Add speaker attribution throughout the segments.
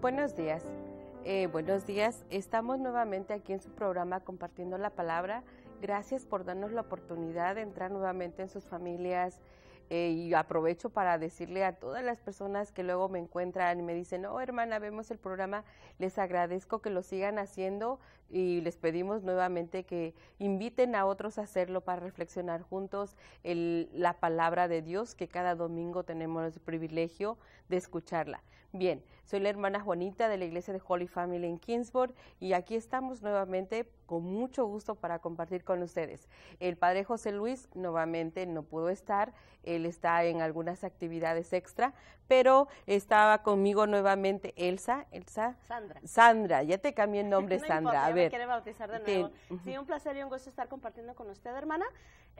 Speaker 1: Buenos días. Eh, buenos días. Estamos nuevamente aquí en su programa compartiendo la palabra. Gracias por darnos la oportunidad de entrar nuevamente en sus familias. Eh, y aprovecho para decirle a todas las personas que luego me encuentran y me dicen, oh hermana, vemos el programa, les agradezco que lo sigan haciendo y les pedimos nuevamente que inviten a otros a hacerlo para reflexionar juntos el, la palabra de Dios, que cada domingo tenemos el privilegio de escucharla. Bien, soy la hermana Juanita de la iglesia de Holy Family en Kingsburg y aquí estamos nuevamente con mucho gusto para compartir con ustedes. El padre José Luis nuevamente no pudo estar, él está en algunas actividades extra, pero estaba conmigo nuevamente Elsa, Elsa.
Speaker 2: Sandra.
Speaker 1: Sandra, ya te cambié el nombre,
Speaker 2: no
Speaker 1: Sandra.
Speaker 2: Importa,
Speaker 1: a ver.
Speaker 2: Me quiere bautizar de
Speaker 1: te-
Speaker 2: nuevo. Sí, un placer y un gusto estar compartiendo con usted, hermana.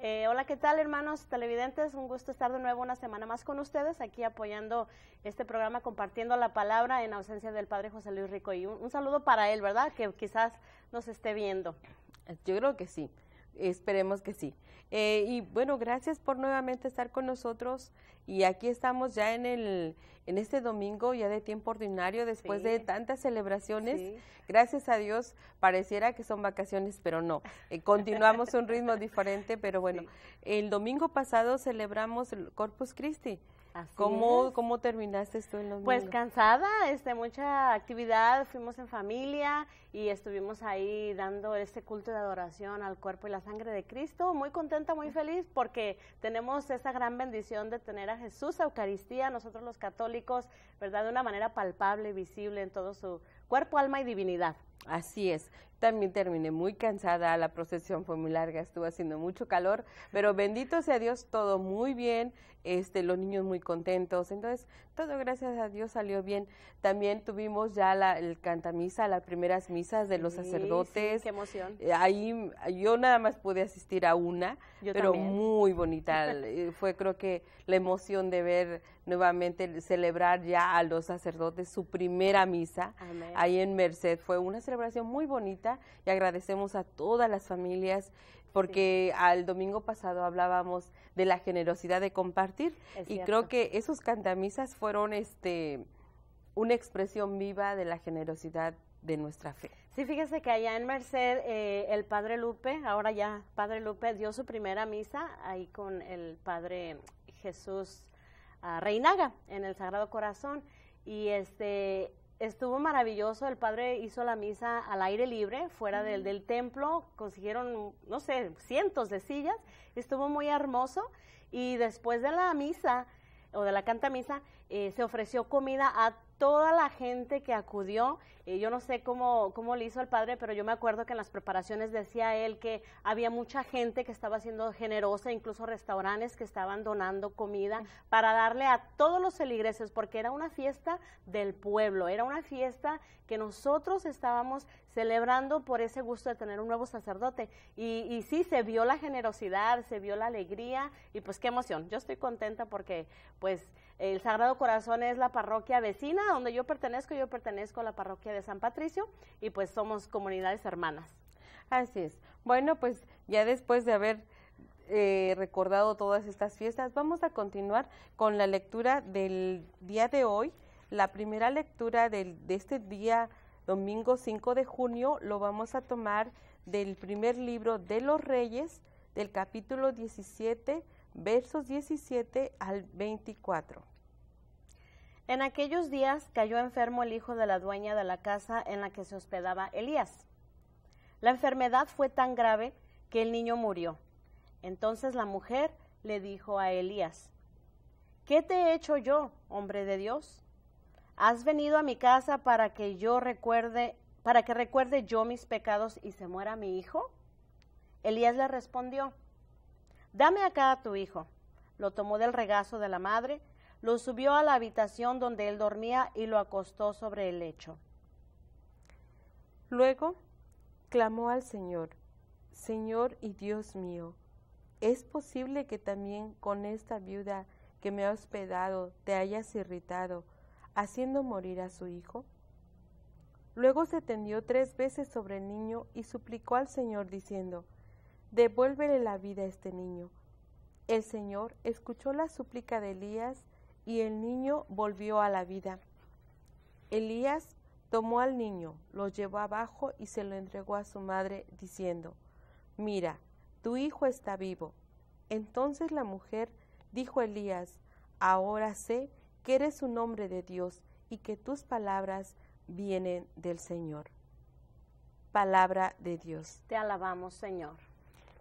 Speaker 2: Eh, hola, ¿qué tal, hermanos televidentes? Un gusto estar de nuevo una semana más con ustedes, aquí apoyando este programa, compartiendo la palabra en ausencia del padre José Luis Rico. Y un, un saludo para él, ¿verdad? Que quizás nos esté viendo.
Speaker 1: Yo creo que sí, esperemos que sí. Eh, y bueno, gracias por nuevamente estar con nosotros y aquí estamos ya en el en este domingo ya de tiempo ordinario después de tantas celebraciones.
Speaker 2: Sí.
Speaker 1: Gracias a Dios pareciera que son vacaciones, pero no. Eh, continuamos un ritmo diferente, pero bueno,
Speaker 2: Sí.
Speaker 1: el domingo pasado celebramos el Corpus Christi.
Speaker 2: Así
Speaker 1: ¿Cómo,
Speaker 2: es.
Speaker 1: ¿Cómo terminaste tú el domingo?
Speaker 2: Pues cansada, este, mucha actividad, fuimos en familia y estuvimos ahí dando este culto de adoración al cuerpo y la sangre de Cristo. Muy contenta, muy feliz porque tenemos esa gran bendición de tener a Jesús, a Eucaristía, nosotros los católicos, ¿verdad? De una manera palpable, visible en todo su cuerpo, alma y divinidad.
Speaker 1: Así es. También terminé muy cansada, la procesión fue muy larga, estuvo haciendo mucho calor, pero bendito sea Dios, todo muy bien, este, los niños muy contentos, entonces todo gracias a Dios salió bien. También tuvimos ya la, el cantamisa, las primeras misas de los
Speaker 2: Sí,
Speaker 1: sacerdotes.
Speaker 2: sí, qué emoción.
Speaker 1: Eh, Ahí yo nada más pude asistir a una,
Speaker 2: Yo
Speaker 1: pero
Speaker 2: también.
Speaker 1: muy bonita. Eh, Fue creo que la emoción de ver nuevamente celebrar ya a los sacerdotes su primera misa
Speaker 2: Amén.
Speaker 1: ahí en Merced. Fue una celebración muy bonita y agradecemos a todas las familias porque al domingo pasado hablábamos de la generosidad de compartir y creo que esos cantamisas fueron este una expresión viva de la generosidad de nuestra fe.
Speaker 2: Sí, fíjese que allá en Merced eh, el padre Lupe, ahora ya padre Lupe, dio su primera misa ahí con el padre Jesús ah, Reinaga en el Sagrado Corazón. Y este estuvo maravilloso. El padre hizo la misa al aire libre, fuera del, del templo, consiguieron no sé cientos de sillas, estuvo muy hermoso y después de la misa o de la canta misa eh, se ofreció comida a toda la gente que acudió. Eh, yo no sé cómo, cómo le hizo el padre, pero yo me acuerdo que en las preparaciones decía él que había mucha gente que estaba siendo generosa, incluso restaurantes que estaban donando comida para darle a todos los feligreses, porque era una fiesta del pueblo, era una fiesta que nosotros estábamos celebrando por ese gusto de tener un nuevo sacerdote. Y, y sí, se vio la generosidad, se vio la alegría y pues qué emoción. Yo estoy contenta porque pues el Sagrado Corazón es la parroquia vecina donde yo pertenezco, yo pertenezco a la parroquia de San Patricio y pues somos comunidades hermanas.
Speaker 1: Así es. Bueno, pues ya después de haber eh, recordado todas estas fiestas, vamos a continuar con la lectura del día de hoy. La primera lectura del, de este día, domingo 5 de junio, lo vamos a tomar del primer libro de los Reyes, del capítulo 17, versos 17 al 24.
Speaker 2: En aquellos días cayó enfermo el hijo de la dueña de la casa en la que se hospedaba Elías. La enfermedad fue tan grave que el niño murió. Entonces la mujer le dijo a Elías, ¿qué te he hecho yo, hombre de Dios? ¿Has venido a mi casa para que yo recuerde, para que recuerde yo mis pecados y se muera mi hijo? Elías le respondió, Dame acá a tu hijo. Lo tomó del regazo de la madre, lo subió a la habitación donde él dormía y lo acostó sobre el lecho.
Speaker 1: Luego clamó al Señor, Señor y Dios mío, ¿es posible que también con esta viuda que me ha hospedado te hayas irritado, haciendo morir a su hijo? Luego se tendió tres veces sobre el niño y suplicó al Señor diciendo, Devuélvele la vida a este niño. El Señor escuchó la súplica de Elías y el niño volvió a la vida. Elías tomó al niño, lo llevó abajo y se lo entregó a su madre, diciendo, Mira, tu hijo está vivo. Entonces la mujer dijo a Elías, Ahora sé que eres un hombre de Dios y que tus palabras vienen del Señor. Palabra de Dios.
Speaker 2: Te alabamos, Señor.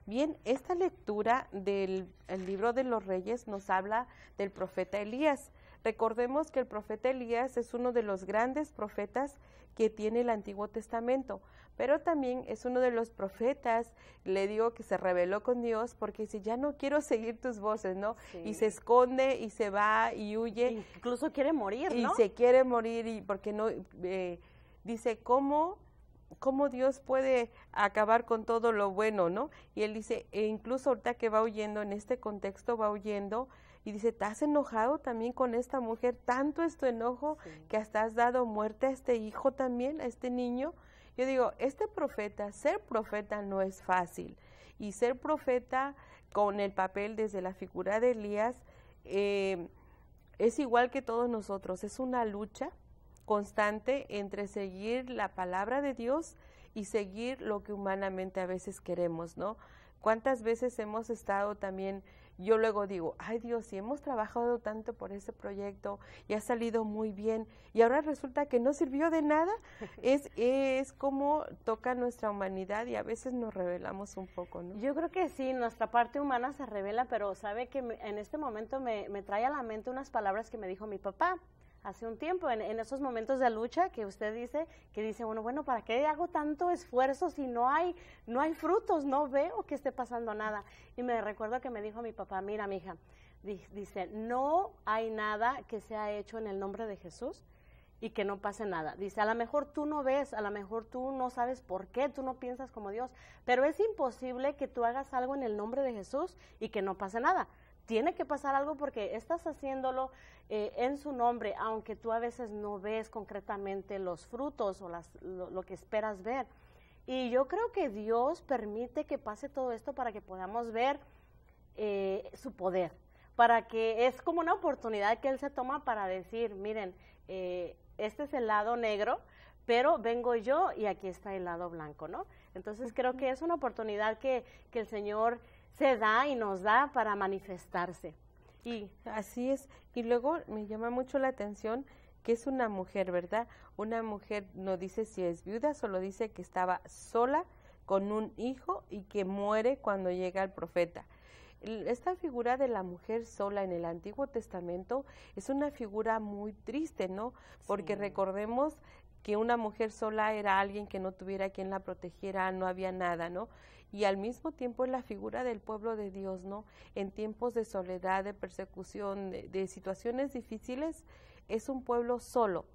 Speaker 1: Bien, esta lectura del libro de los reyes nos habla del profeta Elías. Recordemos que el profeta Elías es uno de los grandes profetas que tiene el Antiguo Testamento, pero también es uno de los profetas, le digo que se rebeló con Dios porque dice, ya no quiero seguir tus voces, ¿no? Y se esconde y se va y huye.
Speaker 2: Incluso quiere morir,
Speaker 1: ¿no? Y se quiere morir y porque no, eh, dice, ¿cómo? ¿Cómo Dios puede acabar con todo lo bueno, no? Y él dice, e incluso ahorita que va huyendo, en este contexto va huyendo, y dice, ¿te has enojado también con esta mujer? Tanto es tu enojo que hasta has dado muerte a este hijo también, a este niño. Yo digo, este profeta, ser profeta no es fácil. Y ser profeta con el papel desde la figura de Elías eh, es igual que todos nosotros, es una lucha constante entre seguir la palabra de Dios y seguir lo que humanamente a veces queremos, ¿no? ¿Cuántas veces hemos estado también yo luego digo, ay Dios, si hemos trabajado tanto por ese proyecto y ha salido muy bien y ahora resulta que no sirvió de nada, es, es como toca nuestra humanidad y a veces nos revelamos un poco, ¿no?
Speaker 2: Yo creo que sí, nuestra parte humana se revela, pero sabe que en este momento me, me trae a la mente unas palabras que me dijo mi papá hace un tiempo, en, esos momentos de lucha que usted dice, que dice, bueno, bueno, ¿para qué hago tanto esfuerzo si no hay, no hay frutos, no veo que esté pasando nada? Y me recuerdo que me dijo mi papá, mira, mija, dice, no hay nada que se ha hecho en el nombre de Jesús y que no pase nada. Dice, a lo mejor tú no ves, a lo mejor tú no sabes por qué, tú no piensas como Dios, pero es imposible que tú hagas algo en el nombre de Jesús y que no pase nada tiene que pasar algo porque estás haciéndolo eh, en su nombre, aunque tú a veces no ves concretamente los frutos o las, lo, que esperas ver. Y yo creo que Dios permite que pase todo esto para que podamos ver eh, su poder, para que es como una oportunidad que Él se toma para decir, miren, eh, este es el lado negro, pero vengo yo y aquí está el lado blanco, ¿no? Entonces creo que es una oportunidad que, que el Señor se da y nos da para manifestarse.
Speaker 1: Y así es. Y luego me llama mucho la atención que es una mujer, ¿verdad? Una mujer no dice si es viuda, solo dice que estaba sola con un hijo y que muere cuando llega el profeta. Esta figura de la mujer sola en el Antiguo Testamento es una figura muy triste, ¿no? Porque recordemos que una mujer sola era alguien que no tuviera quien la protegiera, no había nada, ¿no? Y al mismo tiempo es la figura del pueblo de Dios, ¿no? En tiempos de soledad, de persecución, de, situaciones difíciles, es un pueblo solo,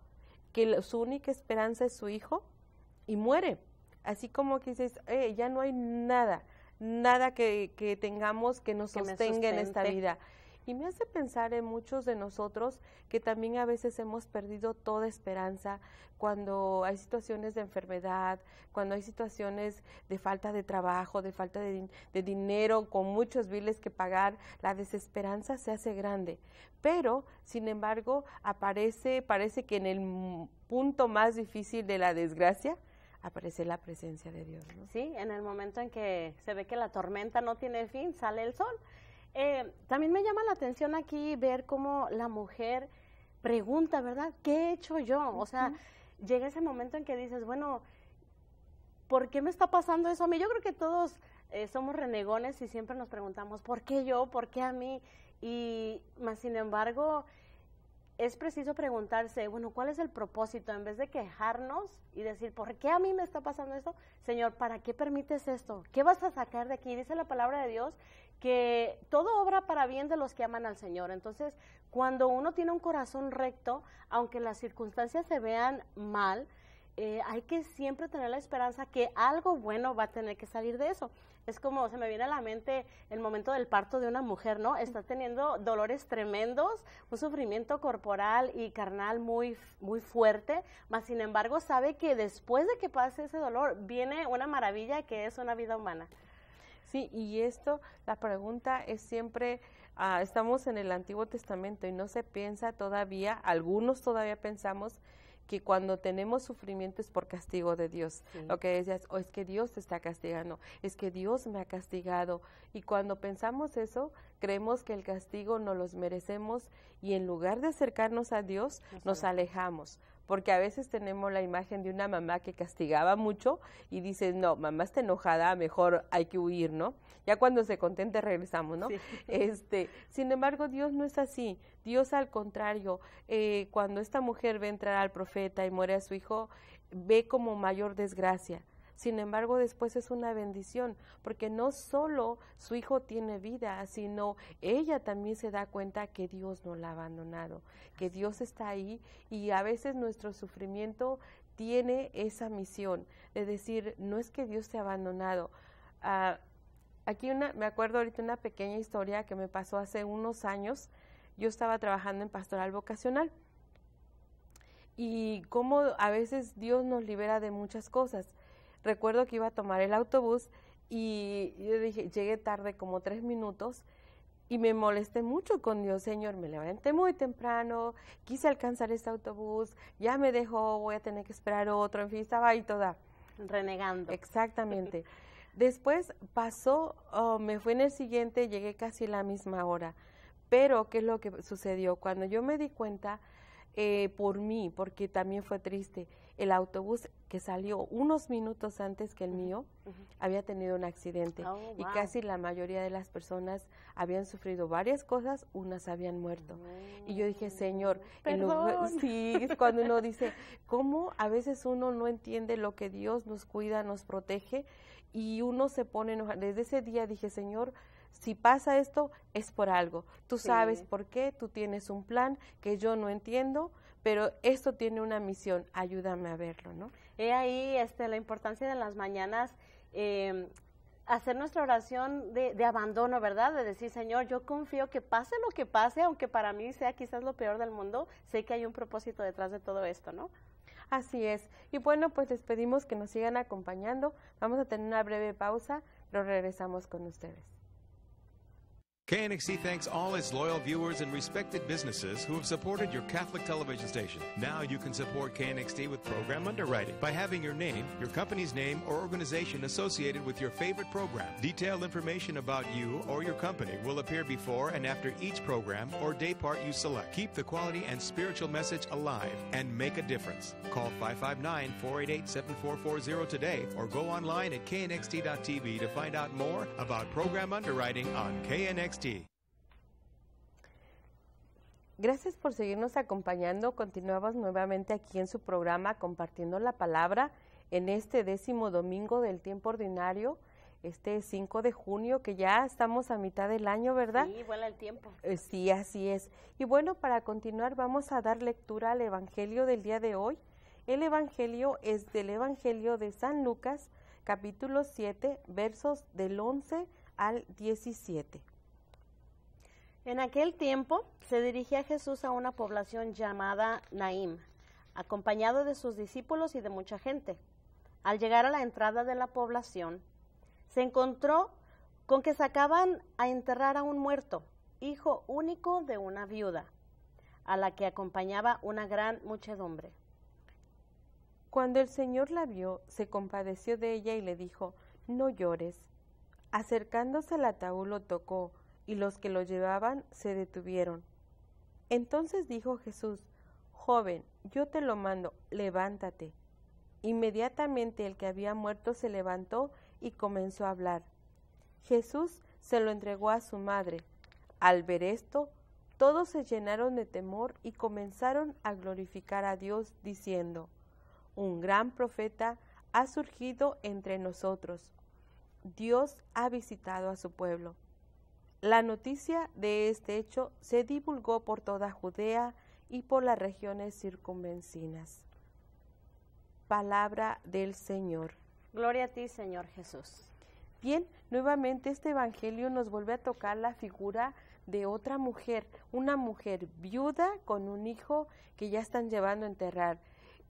Speaker 1: que su única esperanza es su hijo y muere. Así como que dices, eh, ya no hay nada, nada que, que tengamos que nos sostenga en esta vida. Y me hace pensar en muchos de nosotros que también a veces hemos perdido toda esperanza cuando hay situaciones de enfermedad, cuando hay situaciones de falta de trabajo, de falta de, dinero, con muchos biles que pagar, la desesperanza se hace grande. Pero, sin embargo, aparece, parece que en el punto más difícil de la desgracia, aparece la presencia de Dios.
Speaker 2: Sí, en el momento en que se ve que la tormenta no tiene fin, sale el sol. Eh, también me llama la atención aquí ver cómo la mujer pregunta, ¿verdad? ¿Qué he hecho yo? O sea, llega ese momento en que dices, bueno, ¿por qué me está pasando eso a mí? Yo creo que todos eh, somos renegones y siempre nos preguntamos, ¿por qué yo? ¿Por qué a mí? Y más sin embargo, es preciso preguntarse, bueno, ¿cuál es el propósito? En vez de quejarnos y decir, ¿por qué a mí me está pasando esto? Señor, ¿para qué permites esto? ¿Qué vas a sacar de aquí? Dice la palabra de Dios que todo obra para bien de los que aman al Señor. Entonces, cuando uno tiene un corazón recto, aunque las circunstancias se vean mal, eh, hay que siempre tener la esperanza que algo bueno va a tener que salir de eso. Es como se me viene a la mente el momento del parto de una mujer, ¿no? Está teniendo dolores tremendos, un sufrimiento corporal y carnal muy, muy fuerte, mas sin embargo sabe que después de que pase ese dolor viene una maravilla que es una vida humana.
Speaker 1: Sí, y esto, la pregunta es siempre, ah, estamos en el Antiguo Testamento y no se piensa todavía, algunos todavía pensamos que cuando tenemos sufrimiento es por castigo de Dios. Lo que decías, o es que Dios te está castigando, es que Dios me ha castigado. Y cuando pensamos eso, creemos que el castigo no los merecemos y en lugar de acercarnos a Dios, nos alejamos porque a veces tenemos la imagen de una mamá que castigaba mucho y dices, no, mamá está enojada, mejor hay que huir, ¿no? Ya cuando se contente regresamos, ¿no? Este, sin embargo, Dios no es así. Dios al contrario, eh, cuando esta mujer ve entrar al profeta y muere a su hijo, ve como mayor desgracia. Sin embargo, después es una bendición, porque no solo su hijo tiene vida, sino ella también se da cuenta que Dios no la ha abandonado, que Dios está ahí y a veces nuestro sufrimiento tiene esa misión de decir, no es que Dios te ha abandonado. Ah, aquí una, me acuerdo ahorita una pequeña historia que me pasó hace unos años. Yo estaba trabajando en pastoral vocacional y cómo a veces Dios nos libera de muchas cosas recuerdo que iba a tomar el autobús y yo dije, llegué tarde como tres minutos y me molesté mucho con Dios, Señor, me levanté muy temprano, quise alcanzar este autobús, ya me dejó, voy a tener que esperar otro, en fin, estaba ahí toda.
Speaker 2: Renegando.
Speaker 1: Exactamente. Después pasó, oh, me fui en el siguiente, llegué casi la misma hora. Pero, ¿qué es lo que sucedió? Cuando yo me di cuenta, eh, por mí, porque también fue triste, el autobús que salió unos minutos antes que el mío había tenido un accidente oh, y casi la mayoría de las personas habían sufrido varias cosas, unas habían muerto. Y yo dije, Señor, sí, cuando uno dice, ¿cómo a veces uno no entiende lo que Dios nos cuida, nos protege? Y uno se pone enojado. Desde ese día dije, Señor, si pasa esto es por algo. Tú sabes por qué, tú tienes un plan que yo no entiendo, pero esto tiene una misión, ayúdame a verlo, ¿no?
Speaker 2: He ahí este, la importancia de las mañanas, em, hacer nuestra oración de, de, abandono, ¿verdad? De decir, Señor, yo confío que pase lo que pase, aunque para mí sea quizás lo peor del mundo, sé que hay un propósito detrás de todo esto, ¿no?
Speaker 1: Así es. Y bueno, pues les pedimos que nos sigan acompañando. Vamos a tener una breve pausa, pero regresamos con ustedes.
Speaker 3: KNXT thanks all its loyal viewers and respected businesses who have supported your Catholic television station. Now you can support KNXT with program underwriting by having your name, your company's name, or organization associated with your favorite program. Detailed information about you or your company will appear before and after each program or day part you select. Keep the quality and spiritual message alive and make a difference. Call 559 488 7440 today or go online at knxt.tv to find out more about program underwriting on KNXT.
Speaker 1: Gracias por seguirnos acompañando. Continuamos nuevamente aquí en su programa compartiendo la palabra en este décimo domingo del tiempo ordinario, este 5 de junio, que ya estamos a mitad del año, ¿verdad?
Speaker 2: Sí, vuela el tiempo.
Speaker 1: Eh, sí, así es. Y bueno, para continuar vamos a dar lectura al Evangelio del día de hoy. El Evangelio es del Evangelio de San Lucas, capítulo 7, versos del 11 al 17.
Speaker 2: En aquel tiempo se dirigía Jesús a una población llamada Naim, acompañado de sus discípulos y de mucha gente. Al llegar a la entrada de la población, se encontró con que sacaban a enterrar a un muerto, hijo único de una viuda, a la que acompañaba una gran muchedumbre.
Speaker 1: Cuando el Señor la vio, se compadeció de ella y le dijo, No llores. Acercándose al ataúd lo tocó, y los que lo llevaban se detuvieron. Entonces dijo Jesús, Joven, yo te lo mando, levántate. Inmediatamente el que había muerto se levantó y comenzó a hablar. Jesús se lo entregó a su madre. Al ver esto, todos se llenaron de temor y comenzaron a glorificar a Dios, diciendo, Un gran profeta ha surgido entre nosotros. Dios ha visitado a su pueblo. La noticia de este hecho se divulgó por toda Judea y por las regiones circunvencinas. Palabra del Señor.
Speaker 2: Gloria a ti, Señor Jesús.
Speaker 1: Bien, nuevamente este Evangelio nos vuelve a tocar la figura de otra mujer, una mujer viuda con un hijo que ya están llevando a enterrar.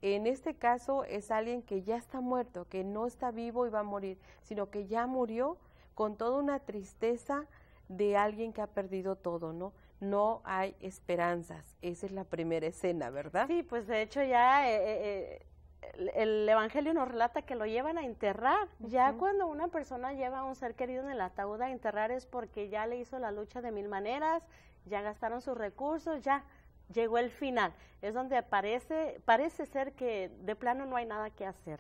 Speaker 1: En este caso es alguien que ya está muerto, que no está vivo y va a morir, sino que ya murió con toda una tristeza, de alguien que ha perdido todo, ¿no? no hay esperanzas. Esa es la primera escena, ¿verdad?
Speaker 2: Sí, pues de hecho ya eh, eh, eh, el Evangelio nos relata que lo llevan a enterrar. Ya cuando una persona lleva a un ser querido en el ataúd a enterrar es porque ya le hizo la lucha de mil maneras, ya gastaron sus recursos, ya llegó el final. Es donde parece, parece ser que de plano no hay nada que hacer.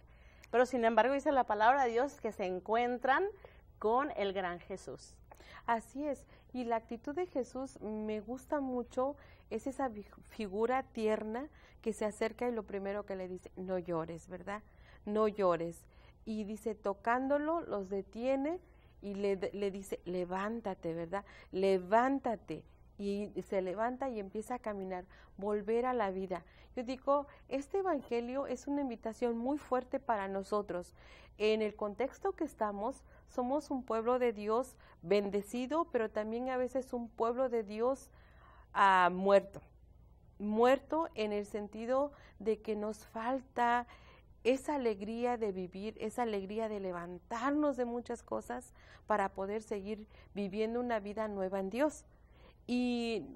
Speaker 2: Pero sin embargo dice la palabra de Dios que se encuentran con el gran Jesús.
Speaker 1: Así es. Y la actitud de Jesús me gusta mucho, es esa figura tierna que se acerca y lo primero que le dice, no llores, ¿verdad? No llores. Y dice, tocándolo, los detiene y le, le dice, levántate, ¿verdad? Levántate y se levanta y empieza a caminar, volver a la vida. Yo digo, este Evangelio es una invitación muy fuerte para nosotros. En el contexto que estamos, somos un pueblo de Dios bendecido, pero también a veces un pueblo de Dios ah, muerto. Muerto en el sentido de que nos falta esa alegría de vivir, esa alegría de levantarnos de muchas cosas para poder seguir viviendo una vida nueva en Dios. Y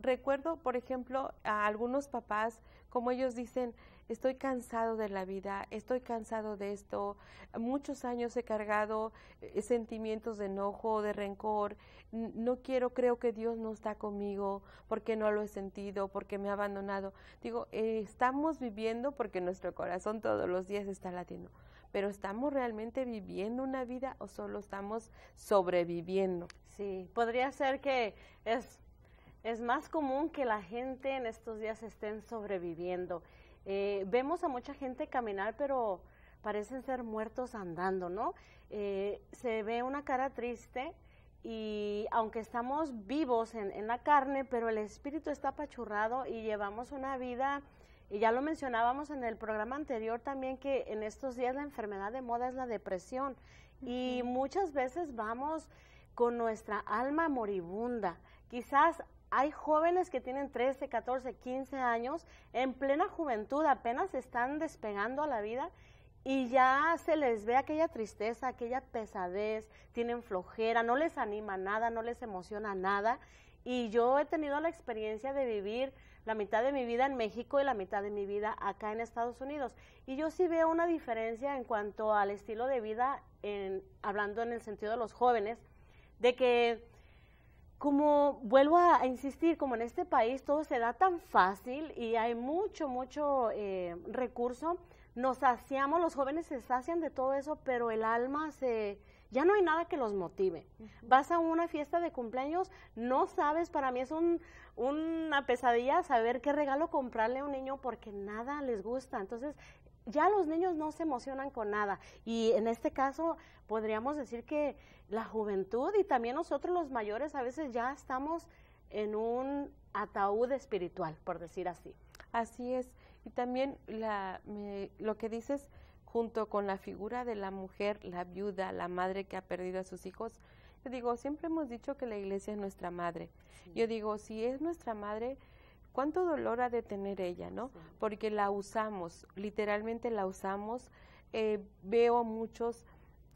Speaker 1: recuerdo, por ejemplo, a algunos papás, como ellos dicen, estoy cansado de la vida, estoy cansado de esto, muchos años he cargado eh, sentimientos de enojo, de rencor, no quiero, creo que Dios no está conmigo, porque no lo he sentido, porque me ha abandonado. Digo, eh, estamos viviendo porque nuestro corazón todos los días está latiendo, pero ¿estamos realmente viviendo una vida o solo estamos sobreviviendo?
Speaker 2: Sí, podría ser que es, es más común que la gente en estos días estén sobreviviendo. Eh, vemos a mucha gente caminar, pero parecen ser muertos andando, ¿no? Eh, se ve una cara triste y aunque estamos vivos en, en, la carne, pero el espíritu está apachurrado y llevamos una vida, y ya lo mencionábamos en el programa anterior también, que en estos días la enfermedad de moda es la depresión. Y muchas veces vamos con nuestra alma moribunda. Quizás hay jóvenes que tienen 13, 14, 15 años, en plena juventud, apenas están despegando a la vida y ya se les ve aquella tristeza, aquella pesadez, tienen flojera, no les anima nada, no les emociona nada. Y yo he tenido la experiencia de vivir la mitad de mi vida en México y la mitad de mi vida acá en Estados Unidos. Y yo sí veo una diferencia en cuanto al estilo de vida, hablando en el sentido de los jóvenes, de que como vuelvo a, insistir, como en este país todo se da tan fácil y hay mucho, mucho eh, recurso, nos saciamos, los jóvenes se sacian de todo eso, pero el alma se, ya no hay nada que los motive. Vas a una fiesta de cumpleaños, no sabes, para mí es un, una pesadilla saber qué regalo comprarle a un niño porque nada les gusta. Entonces, ya los niños no se emocionan con nada. Y en este caso, podríamos decir que la juventud y también nosotros los mayores a veces ya estamos en un ataúd espiritual, por decir así.
Speaker 1: Así es. Y también la, lo que dices junto con la figura de la mujer, la viuda, la madre que ha perdido a sus hijos, yo digo, siempre hemos dicho que la iglesia es nuestra madre. Yo digo, si es nuestra madre, cuánto dolor ha de tener ella, ¿no? Porque la usamos, literalmente la usamos. Eh, veo muchos,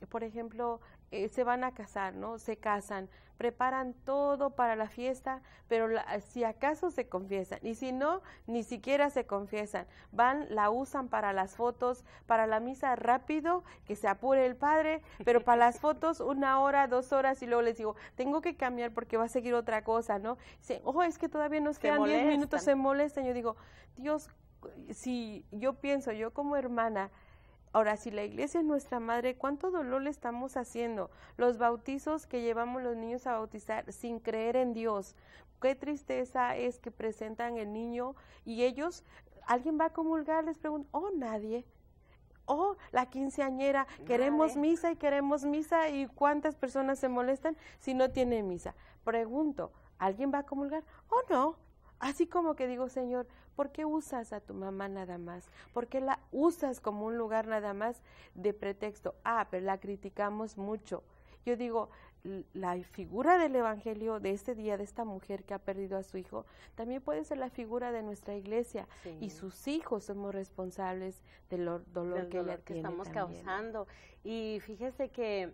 Speaker 1: por ejemplo, eh, se van a casar, ¿no? Se casan, preparan todo para la fiesta, pero si acaso se confiesan, y si no, ni siquiera se confiesan, van, la usan para las fotos, para la misa rápido, que se apure el padre, pero para las fotos una hora, dos horas, y luego les digo, tengo que cambiar porque va a seguir otra cosa, ¿no? Dicen, ojo, es que todavía nos quedan diez minutos, se molestan, yo digo, Dios, si yo pienso, yo como hermana, Ahora, si la iglesia es nuestra madre, ¿cuánto dolor le estamos haciendo? Los bautizos que llevamos los niños a bautizar sin creer en Dios. Qué tristeza es que presentan el niño y ellos, alguien va a comulgar, les preguntan, oh, nadie. Oh, la quinceañera, queremos misa y queremos misa y cuántas personas se molestan si no tiene misa. Pregunto, ¿alguien va a comulgar? Oh, no. Así como que digo, Señor, ¿Por qué usas a tu mamá nada más? ¿Por qué la usas como un lugar nada más de pretexto? Ah, pero la criticamos mucho. Yo digo, la figura del Evangelio de este día, de esta mujer que ha perdido a su hijo, también puede ser la figura de nuestra iglesia. Y sus hijos somos responsables del dolor, que, ella
Speaker 2: que estamos causando. Y fíjese que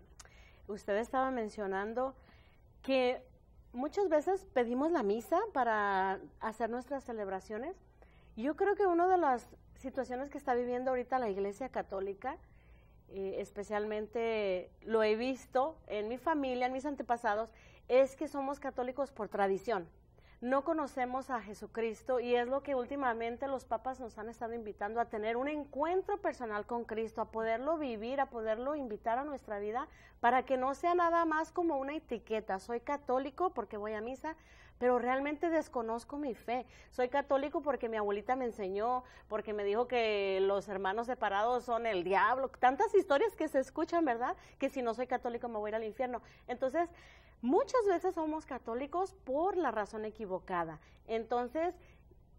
Speaker 2: usted estaba mencionando que muchas veces pedimos la misa para hacer nuestras celebraciones. Yo creo que una de las situaciones que está viviendo ahorita la Iglesia Católica, eh, especialmente lo he visto en mi familia, en mis antepasados, es que somos católicos por tradición no conocemos a Jesucristo y es lo que últimamente los papas nos han estado invitando a tener un encuentro personal con Cristo, a poderlo vivir, a poderlo invitar a nuestra vida para que no sea nada más como una etiqueta. Soy católico porque voy a misa, pero realmente desconozco mi fe. Soy católico porque mi abuelita me enseñó, porque me dijo que los hermanos separados son el diablo, tantas historias que se escuchan, ¿verdad? Que si no soy católico me voy a ir al infierno. Entonces, Muchas veces somos católicos por la razón equivocada. Entonces,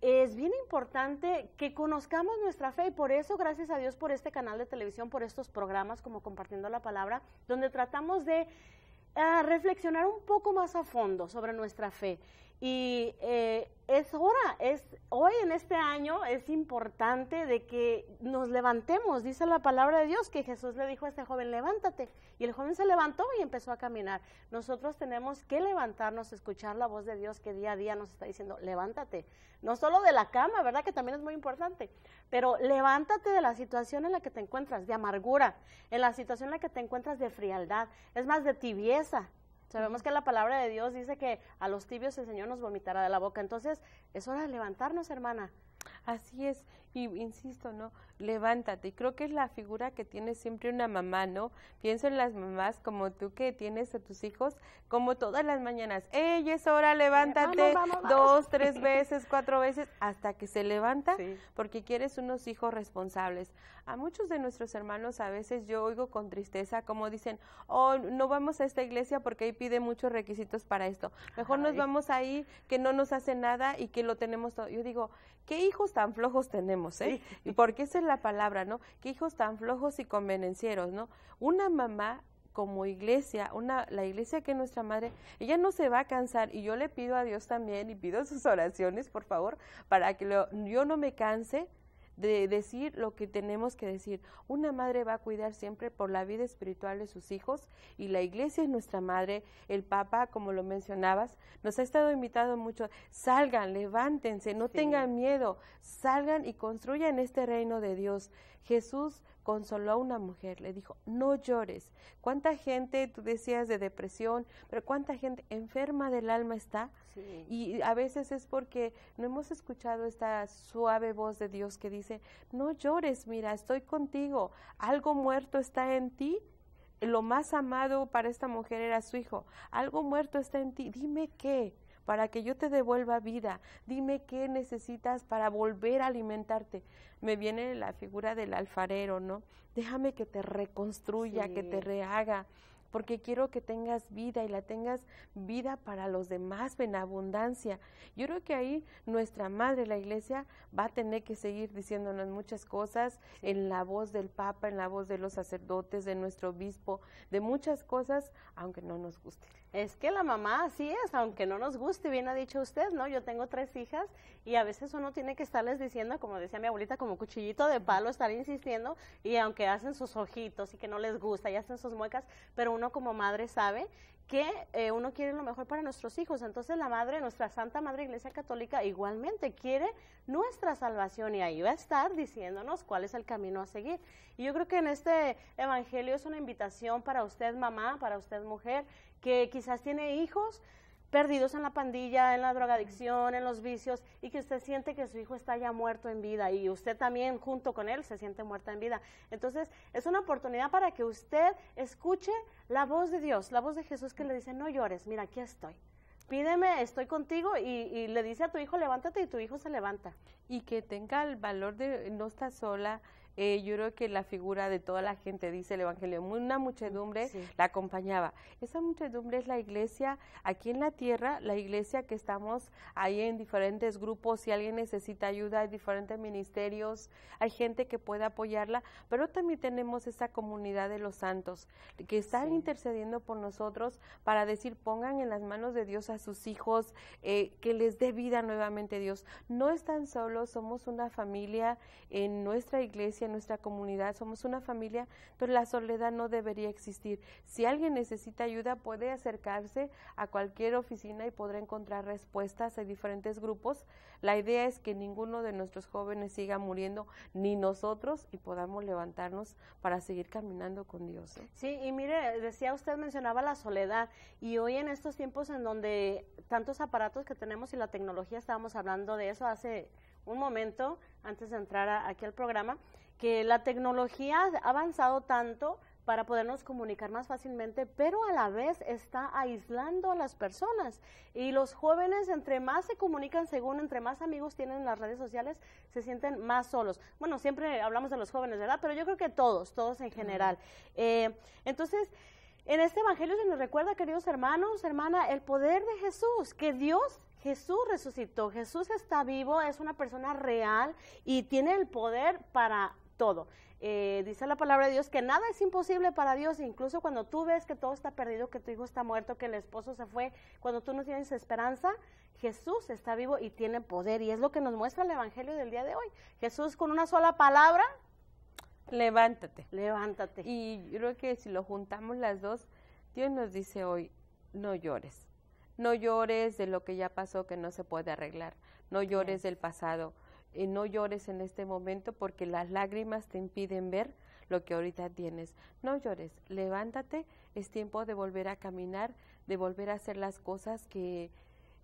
Speaker 2: es bien importante que conozcamos nuestra fe y por eso, gracias a Dios, por este canal de televisión, por estos programas como Compartiendo la Palabra, donde tratamos de ah, reflexionar un poco más a fondo sobre nuestra fe. Y eh, es hora, es hoy en este año es importante de que nos levantemos. Dice la palabra de Dios que Jesús le dijo a este joven, levántate. Y el joven se levantó y empezó a caminar. Nosotros tenemos que levantarnos, escuchar la voz de Dios que día a día nos está diciendo, levántate. No solo de la cama, ¿verdad? Que también es muy importante, pero levántate de la situación en la que te encuentras, de amargura, en la situación en la que te encuentras de frialdad, es más de tibieza, Sabemos que la palabra de Dios dice que a los tibios el Señor nos vomitará de la boca. Entonces, es hora de levantarnos, hermana.
Speaker 1: Así es, y insisto, ¿no? Levántate. Y creo que es la figura que tiene siempre una mamá, ¿no? Pienso en las mamás como tú que tienes a tus hijos, como todas las mañanas. ¡Ey, es hora, levántate! Dos, tres veces, cuatro veces, hasta que se levanta, porque quieres unos hijos responsables. A muchos de nuestros hermanos a veces yo oigo con tristeza como dicen, oh, no vamos a esta iglesia porque ahí pide muchos requisitos para esto. Mejor nos vamos ahí que no nos hace nada y que lo tenemos todo. Yo digo, ¿qué hijos tan flojos tenemos, eh? Y porque esa es la palabra, ¿no? Qué hijos tan flojos y convenencieros, ¿no? Una mamá como iglesia, una, la iglesia que es nuestra madre, ella no se va a cansar y yo le pido a Dios también y pido sus oraciones, por favor, para que yo no me canse de decir lo que tenemos que decir. Una madre va a cuidar siempre por la vida espiritual de sus hijos y la iglesia es nuestra madre. El Papa, como lo mencionabas, nos ha estado invitado mucho. Salgan, levántense, no tengan miedo, salgan y construyan este reino de Dios. Jesús consoló a una mujer, le dijo, no llores. ¿Cuánta gente, tú decías, de depresión, pero cuánta gente enferma del alma está? Y a veces es porque no hemos escuchado esta suave voz de Dios que dice, no llores, mira, estoy contigo, algo muerto está en ti. Lo más amado para esta mujer era su hijo. Algo muerto está en ti. Dime qué para que yo te devuelva vida. Dime qué necesitas para volver a alimentarte. Me viene la figura del alfarero, ¿no? Déjame que te reconstruya, que te rehaga porque quiero que tengas vida y la tengas vida para los demás en abundancia. Yo creo que ahí nuestra madre, la iglesia, va a tener que seguir diciéndonos muchas cosas en la voz del Papa, en la voz de los sacerdotes, de nuestro obispo, de muchas cosas, aunque no nos guste.
Speaker 2: Es que la mamá así es, aunque no nos guste, bien ha dicho usted, ¿no? Yo tengo tres hijas y a veces uno tiene que estarles diciendo, como decía mi abuelita, como cuchillito de palo, estar insistiendo y aunque hacen sus ojitos y que no les gusta y hacen sus muecas, pero uno como madre sabe que eh, uno quiere lo mejor para nuestros hijos. Entonces la madre, nuestra Santa Madre Iglesia Católica, igualmente quiere nuestra salvación y ahí va a estar diciéndonos cuál es el camino a seguir. Y yo creo que en este Evangelio es una invitación para usted mamá, para usted mujer, que quizás tiene hijos perdidos en la pandilla, en la drogadicción, en los vicios, y que usted siente que su hijo está ya muerto en vida y usted también junto con él se siente muerta en vida. Entonces, es una oportunidad para que usted escuche la voz de Dios, la voz de Jesús que le dice, no llores, mira, aquí estoy. Pídeme, estoy contigo y, y le dice a tu hijo, levántate y tu hijo se levanta.
Speaker 1: Y que tenga el valor de no estar sola, eh, yo creo que la figura de toda la gente, dice el Evangelio, una muchedumbre la acompañaba. Esa muchedumbre es la iglesia aquí en la tierra, la iglesia que estamos ahí en diferentes grupos, si alguien necesita ayuda, hay diferentes ministerios, hay gente que puede apoyarla, pero también tenemos esa comunidad de los santos que están intercediendo por nosotros para decir, pongan en las manos de Dios a sus hijos, eh, que les dé vida nuevamente Dios. No están solos, somos una familia en nuestra iglesia, nuestra comunidad, somos una familia, entonces la soledad no debería existir. Si alguien necesita ayuda, puede acercarse a cualquier oficina y podrá encontrar respuestas en diferentes grupos. La idea es que ninguno de nuestros jóvenes siga muriendo, ni nosotros, y podamos levantarnos para seguir caminando con Dios. ¿eh?
Speaker 2: Sí, y mire, decía usted, mencionaba la soledad, y hoy en estos tiempos en donde tantos aparatos que tenemos y la tecnología, estábamos hablando de eso hace un momento, antes de entrar aquí al programa, que la tecnología ha avanzado tanto para podernos comunicar más fácilmente, pero a la vez está aislando a las personas. Y los jóvenes, entre más se comunican, según entre más amigos tienen en las redes sociales, se sienten más solos. Bueno, siempre hablamos de los jóvenes, ¿verdad? Pero yo creo que todos, todos en general. Eh, entonces, en este Evangelio se nos recuerda, queridos hermanos, hermana, el poder de Jesús, que Dios Jesús resucitó, Jesús está vivo, es una persona real y tiene el poder para todo. Eh, dice la palabra de Dios que nada es imposible para Dios, incluso cuando tú ves que todo está perdido, que tu hijo está muerto, que el esposo se fue, cuando tú no tienes esperanza, Jesús está vivo y tiene poder y es lo que nos muestra el Evangelio del día de hoy. Jesús con una sola palabra,
Speaker 1: levántate.
Speaker 2: Levántate.
Speaker 1: Y yo creo que si lo juntamos las dos, Dios nos dice hoy, no llores. No llores de lo que ya pasó que no se puede arreglar. No llores del pasado y no llores en este momento porque las lágrimas te impiden ver lo que ahorita tienes. No llores, levántate, es tiempo de volver a caminar, de volver a hacer las cosas que,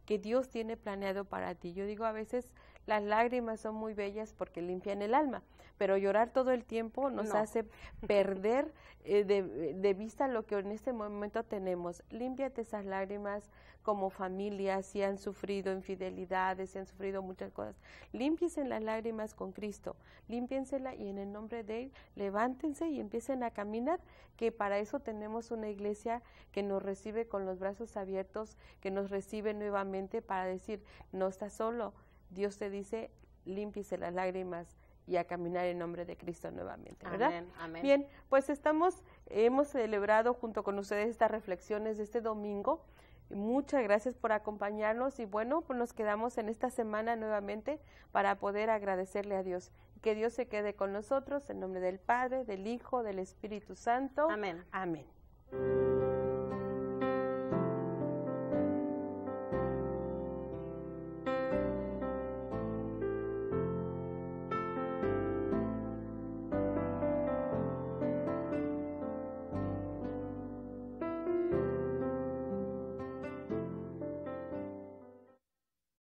Speaker 1: que Dios tiene planeado para ti. Yo digo a veces las lágrimas son muy bellas porque limpian el alma, pero llorar todo el tiempo nos hace perder eh, de, de, vista lo que en este momento tenemos. Límpiate esas lágrimas, como familia, si han sufrido infidelidades, si han sufrido muchas cosas. Límpiense las lágrimas con Cristo, límpiensela y en el nombre de Él levántense y empiecen a caminar, que para eso tenemos una iglesia que nos recibe con los brazos abiertos, que nos recibe nuevamente para decir, no estás solo, Dios te dice, límpiese las lágrimas y a caminar en nombre de Cristo nuevamente, ¿verdad?
Speaker 2: Amén, amén.
Speaker 1: Bien, pues estamos, hemos celebrado junto con ustedes estas reflexiones de este domingo. Muchas gracias por acompañarnos y bueno, pues nos quedamos en esta semana nuevamente para poder agradecerle a Dios. Que Dios se quede con nosotros en nombre del Padre, del Hijo, del Espíritu Santo.
Speaker 2: Amén.
Speaker 1: Amén.